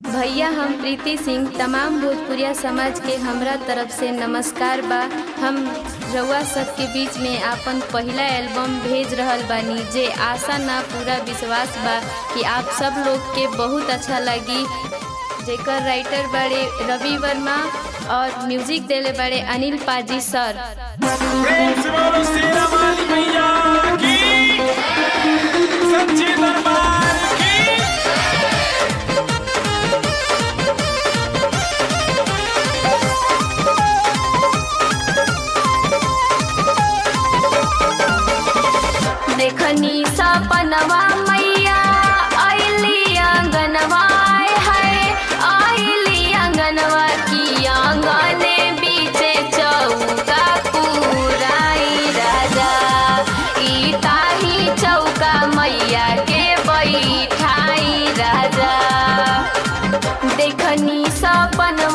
भैया, हम प्रीति सिंह, तमाम भोजपुरिया समाज के हमरा तरफ़ से नमस्कार बा। हम रउआ सबके बीच में आपन पहला एल्बम भेज रहल बानी, जे आशा ना पूरा विश्वास बा कि आप सब लोग के बहुत अच्छा लगी। जेकर राइटर बड़े रवि वर्मा और म्यूज़िक देले बड़े अनिल पाजी सर। देखनी सपनवा मैया अली आंगनवा है अली आंगनवा की आँगन बीचे चौका पूराई राजा। ईता ही चौका मैया के बैठाई राजा। देखनी सपनवा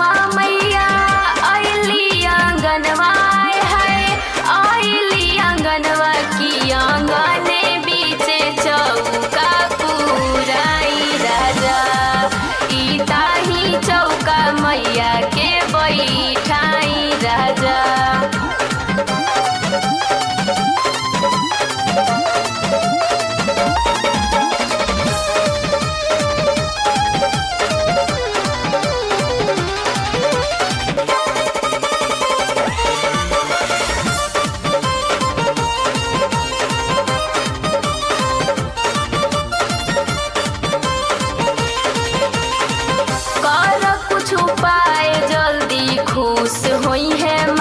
जल्दी खुश हुई है